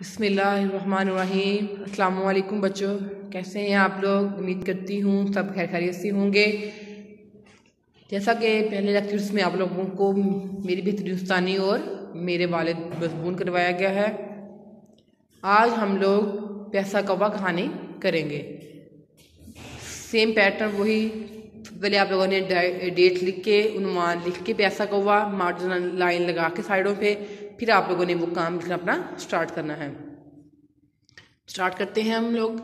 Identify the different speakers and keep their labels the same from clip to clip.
Speaker 1: बसमीम अल्लाम बच्चों, कैसे हैं आप लोग? उम्मीद करती हूँ सब खैर खैरियत से होंगे। जैसा कि पहले लेक्चर्स में आप लोगों को मेरी बेहतरीन उस्तानी और मेरे वालिद मजबून करवाया गया है। आज हम लोग पैसा कौवा कहानी करेंगे। सेम पैटर्न वही पहले आप लोगों ने डेट लिख के उनवान लिख के पैसा कौवा मार्जिन लाइन लगा के साइडों पे फिर आप लोगों ने वो काम लिखना अपना स्टार्ट करना है। स्टार्ट करते हैं हम लोग।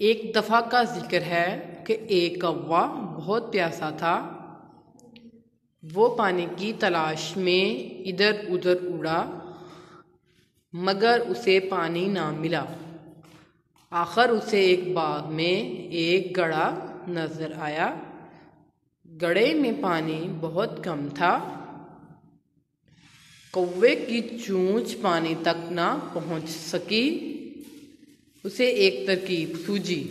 Speaker 1: एक दफ़ा का ज़िक्र है कि एक कौवा बहुत प्यासा था। वो पानी की तलाश में इधर उधर उड़ा, मगर उसे पानी ना मिला। आखिर उसे एक बाग में एक गड़ा नज़र आया। गड़े में पानी बहुत कम था। कौवे की चूंच पानी तक ना पहुँच सकी। उसे एक तरकीब सूझी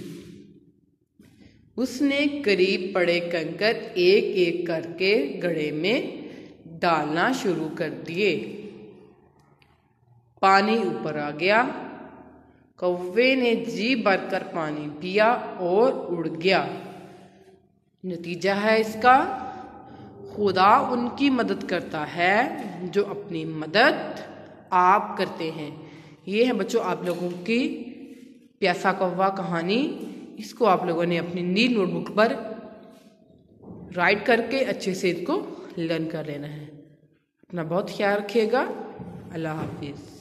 Speaker 1: उसने करीब पड़े कंकर एक एक करके गड़े में डालना शुरू कर दिए। पानी ऊपर आ गया। कौवे ने जी भरकर पानी पिया और उड़ गया। नतीजा है इसका खुदा उनकी मदद करता है, जो अपनी मदद आप करते हैं। ये है बच्चों आप लोगों की प्यासा कौवा कहानी। इसको आप लोगों ने अपनी नील नोटबुक पर राइट करके अच्छे से इसको लर्न कर लेना है। अपना बहुत ख्याल रखिएगा। अल्लाह हाफिज़।